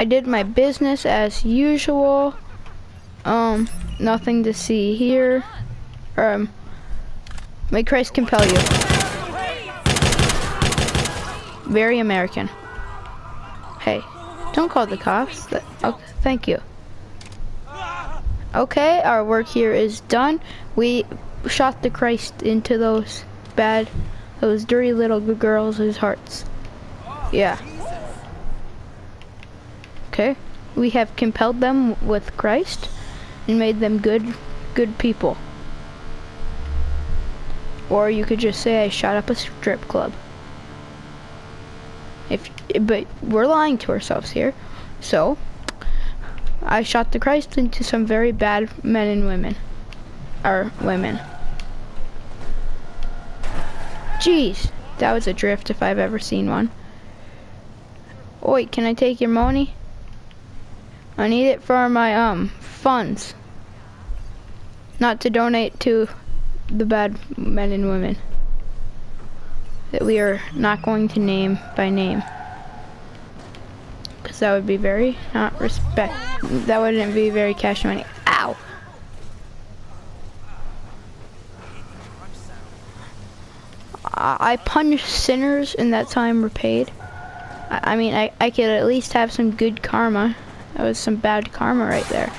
I did my business as usual. Um, nothing to see here. Um, may Christ compel you. Very American. Hey, don't call the cops. Okay, thank you. Okay, our work here is done. We shot the Christ into those bad, those dirty little girls' hearts. Yeah. Okay, we have compelled them with Christ and made them good, good people. Or you could just say I shot up a strip club. If, but we're lying to ourselves here. So, I shot the Christ into some very bad men and women. Or women. Jeez, that was a drift if I've ever seen one. Oi, can I take your money? I need it for my um funds. Not to donate to the bad men and women that we are not going to name by name. Because that would be very not respect. That wouldn't be very cash money. Ow! I, punish sinners and that's how I'm repaid. I, I mean, I, I could at least have some good karma. That was some bad karma right there.